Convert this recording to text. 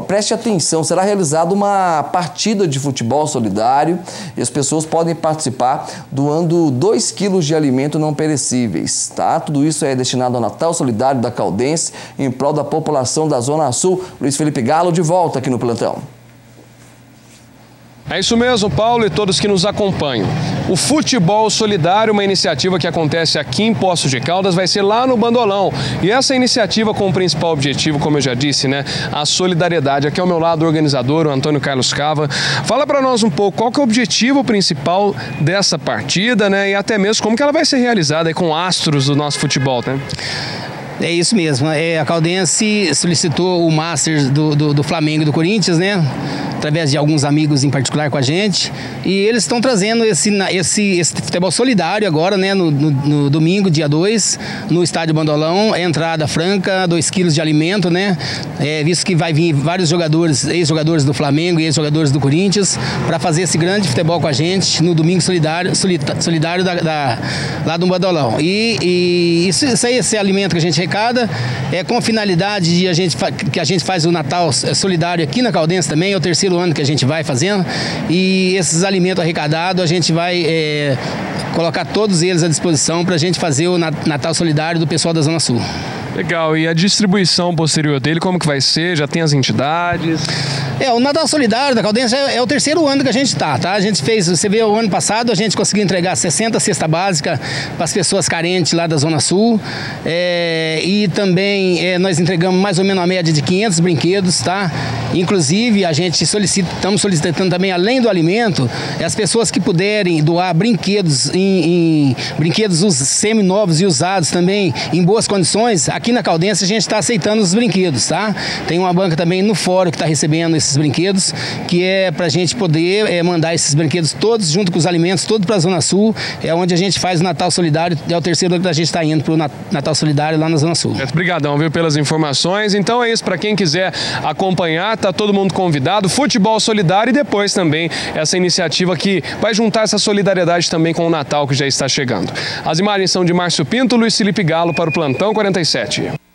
preste atenção, será realizada uma partida de futebol solidário e as pessoas podem participar doando 2 quilos de alimento não perecíveis, tá? Tudo isso é destinado ao Natal Solidário da Caldense em prol da população da Zona Sul. Luiz Felipe Galo de volta aqui no plantão. É isso mesmo, Paulo e todos que nos acompanham. O Futebol Solidário, uma iniciativa que acontece aqui em Poços de Caldas, vai ser lá no Bandolão. E essa iniciativa com o principal objetivo, como eu já disse, né, a solidariedade. Aqui ao meu lado o organizador, o Antônio Carlos Cava. Fala para nós um pouco qual que é o objetivo principal dessa partida, né, e até mesmo como que ela vai ser realizada com astros do nosso futebol, né? É isso mesmo. É, a Caldense solicitou o Masters do, do, do Flamengo e do Corinthians, né? Através de alguns amigos em particular com a gente. E eles estão trazendo esse, esse, esse futebol solidário agora, né? No, no, no domingo, dia 2, no Estádio Bandolão. É entrada franca, 2 quilos de alimento, né? É, visto que vai vir vários jogadores, ex-jogadores do Flamengo e ex-jogadores do Corinthians, para fazer esse grande futebol com a gente no domingo solidário, solidário da, da lá do Bandolão. E, e isso, isso aí, esse alimento que a gente arrecada é com a finalidade de a gente, que a gente faz o Natal solidário aqui na Caldense também, é o terceiro terceiro ano que a gente vai fazendo. E esses alimentos arrecadados a gente vai é, colocar todos eles à disposição para a gente fazer o Natal Solidário do pessoal da Zona Sul. Legal. E a distribuição posterior dele, como que vai ser? Já tem as entidades? É, o Natal Solidário da Caldense é, é, o terceiro ano que a gente está, tá? A gente fez, você vê, o ano passado a gente conseguiu entregar 60 cesta básica para as pessoas carentes lá da Zona Sul. É, e também é, nós entregamos mais ou menos uma média de 500 brinquedos, tá? Inclusive, a gente solicita, estamos solicitando também, além do alimento, as pessoas que puderem doar brinquedos em, em brinquedos semi-novos e usados também em boas condições, aqui na Caldense a gente está aceitando os brinquedos, tá? Tem uma banca também no fórum que está recebendo esses brinquedos, que é para a gente poder é, mandar esses brinquedos todos junto com os alimentos, todos para a Zona Sul, é onde a gente faz o Natal Solidário, é o terceiro ano que a gente está indo para o Natal Solidário lá na Zona Sul. Obrigadão, viu, pelas informações. Então é isso, para quem quiser acompanhar, tá todo mundo convidado, Futebol Solidário e depois também essa iniciativa que vai juntar essa solidariedade também com o Natal que já está chegando. As imagens são de Márcio Pinto, Luiz Felipe Galo para o Plantão 47.